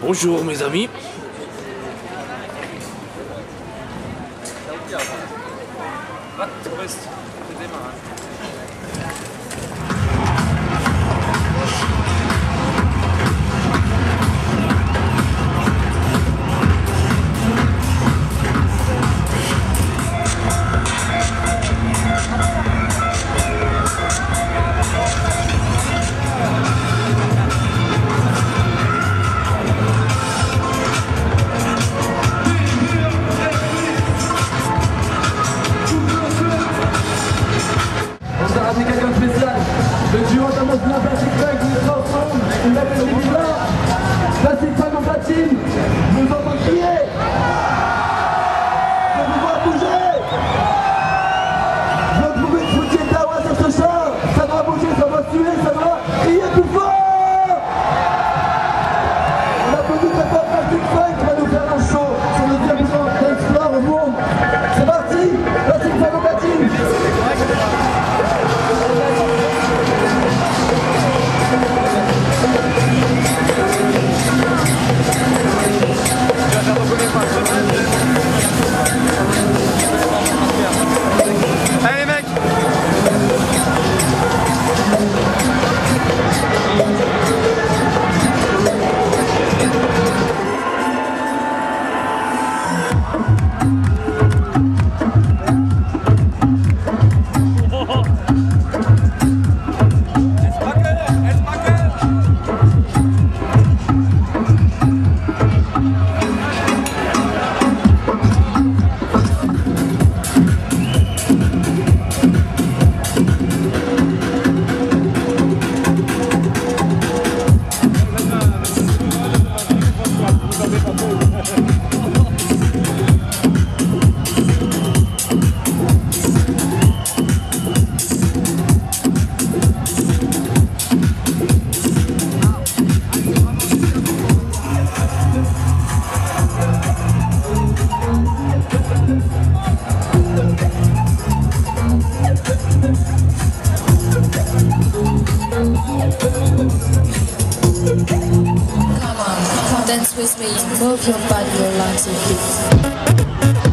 Bonjour mes amis. Plastic Bag, Plastic Bag en platine. Come on, come on, dance with me. Move your body, your lungs, your feet.